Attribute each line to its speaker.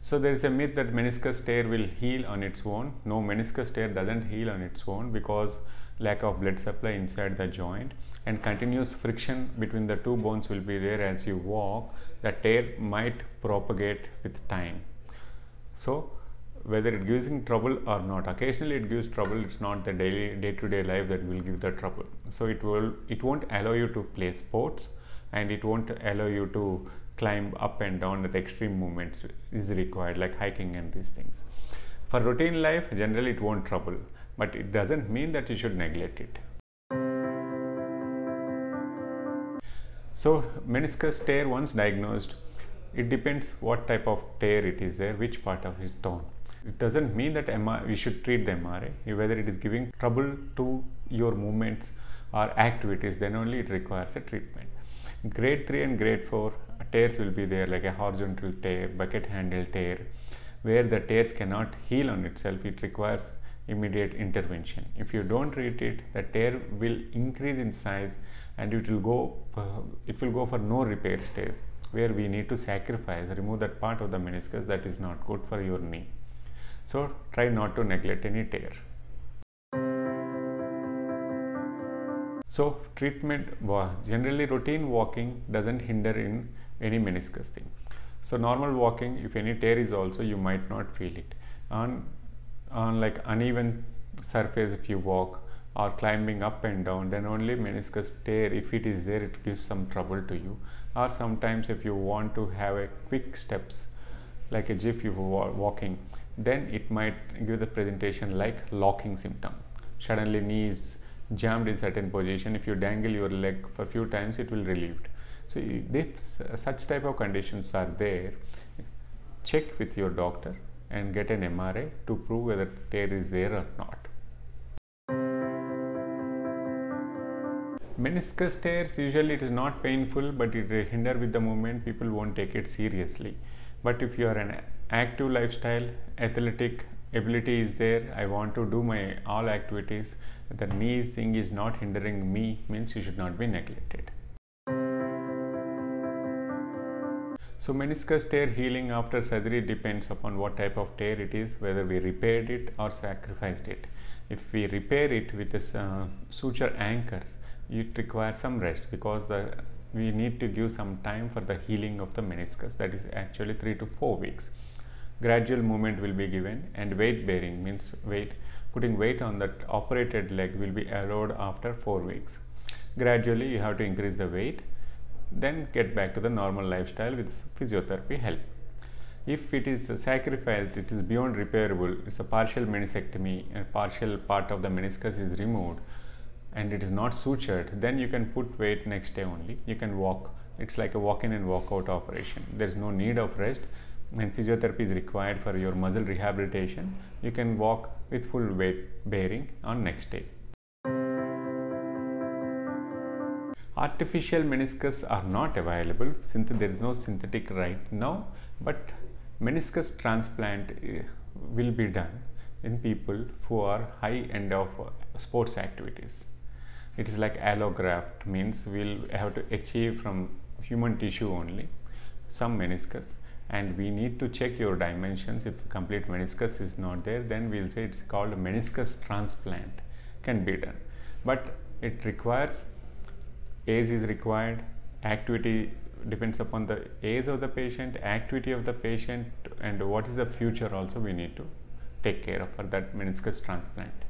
Speaker 1: So there is a myth that meniscus tear will heal on its own. No, meniscus tear doesn't heal on its own because lack of blood supply inside the joint and continuous friction between the two bones will be there as you walk. The tear might propagate with time. So whether it gives you trouble or not, occasionally it gives trouble. It's not the daily day-to-day life that will give the trouble. So it will it won't allow you to play sports and it won't allow you to climb up and down with extreme movements is required like hiking and these things. For routine life, generally it won't trouble, but it doesn't mean that you should neglect it. So meniscus tear once diagnosed, it depends what type of tear it is there, which part of is torn. It doesn't mean that MRI, we should treat the MRI, whether it is giving trouble to your movements or activities, then only it requires a treatment. Grade 3 and grade 4 tears will be there like a horizontal tear, bucket handle tear, where the tears cannot heal on itself, it requires immediate intervention. If you don't treat it, the tear will increase in size and it will go uh, it will go for no repair stage where we need to sacrifice remove that part of the meniscus that is not good for your knee. So try not to neglect any tear. So treatment generally routine walking doesn't hinder in any meniscus thing. So normal walking if any tear is also you might not feel it. On on like uneven surface if you walk or climbing up and down then only meniscus tear if it is there it gives some trouble to you. Or sometimes if you want to have a quick steps like a gif you are walking then it might give the presentation like locking symptom. Suddenly knee is jammed in certain position. If you dangle your leg for few times it will relieved so this uh, such type of conditions are there check with your doctor and get an MRI to prove whether tear is there or not. Meniscus tears usually it is not painful but it hinder with the movement people won't take it seriously. But if you are an active lifestyle, athletic ability is there, I want to do my all activities, the knee thing is not hindering me means you should not be neglected. So meniscus tear healing after surgery depends upon what type of tear it is, whether we repaired it or sacrificed it. If we repair it with this uh, suture anchors, it requires some rest because the we need to give some time for the healing of the meniscus that is actually 3 to 4 weeks. Gradual movement will be given and weight bearing means weight putting weight on that operated leg will be allowed after 4 weeks. Gradually you have to increase the weight then get back to the normal lifestyle with physiotherapy help. If it is sacrificed, it is beyond repairable, it's a partial meniscectomy, a partial part of the meniscus is removed and it is not sutured, then you can put weight next day only. You can walk. It's like a walk in and walk out operation. There is no need of rest and physiotherapy is required for your muscle rehabilitation. You can walk with full weight bearing on next day. Artificial meniscus are not available since there is no synthetic right now but meniscus transplant eh, will be done in people who are high end of uh, sports activities. It is like allograft means we'll have to achieve from human tissue only some meniscus and we need to check your dimensions. If complete meniscus is not there then we'll say it's called meniscus transplant can be done. But it requires age is required activity depends upon the age of the patient activity of the patient and what is the future also we need to take care of for that meniscus transplant